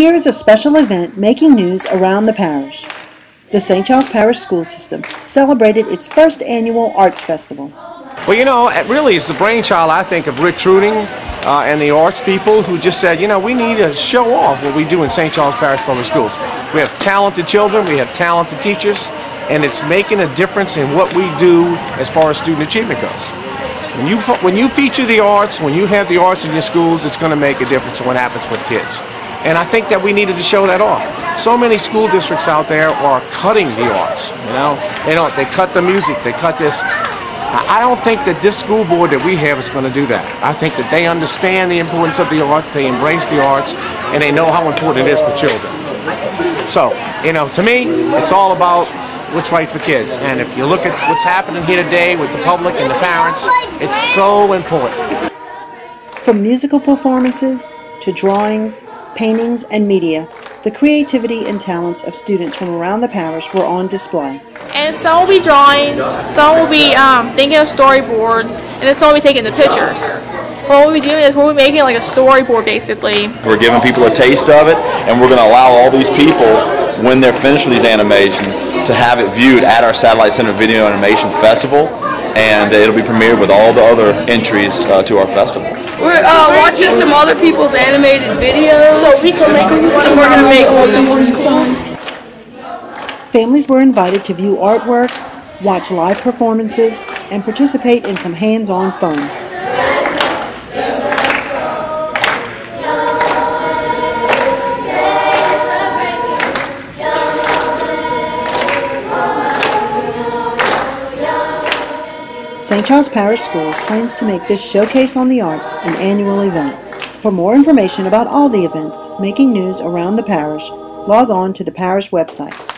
Here is a special event making news around the parish. The St. Charles Parish School System celebrated its first annual Arts Festival. Well, you know, it really is the brainchild, I think, of Rick Truding uh, and the arts people who just said, you know, we need to show off what we do in St. Charles Parish Public Schools. We have talented children, we have talented teachers, and it's making a difference in what we do as far as student achievement goes. When you, when you feature the arts, when you have the arts in your schools, it's going to make a difference in what happens with kids. And I think that we needed to show that off. So many school districts out there are cutting the arts. You know, they don't. They cut the music. They cut this. I don't think that this school board that we have is going to do that. I think that they understand the importance of the arts. They embrace the arts, and they know how important it is for children. So, you know, to me, it's all about what's right for kids. And if you look at what's happening here today with the public and the parents, it's so important. From musical performances to drawings, paintings, and media, the creativity and talents of students from around the parish were on display. And some will be drawing, some will be um, thinking of storyboard, and then some will be taking the pictures. What we'll be doing is we'll be making like a storyboard basically. We're giving people a taste of it, and we're going to allow all these people, when they're finished with these animations, to have it viewed at our Satellite Center Video Animation Festival, and it'll be premiered with all the other entries uh, to our festival. We're uh, watching some other people's animated videos. So we can make one. And we're gonna make one that looks cool. Families were invited to view artwork, watch live performances, and participate in some hands-on fun. St. Charles Parish Schools plans to make this Showcase on the Arts an annual event. For more information about all the events making news around the parish, log on to the parish website.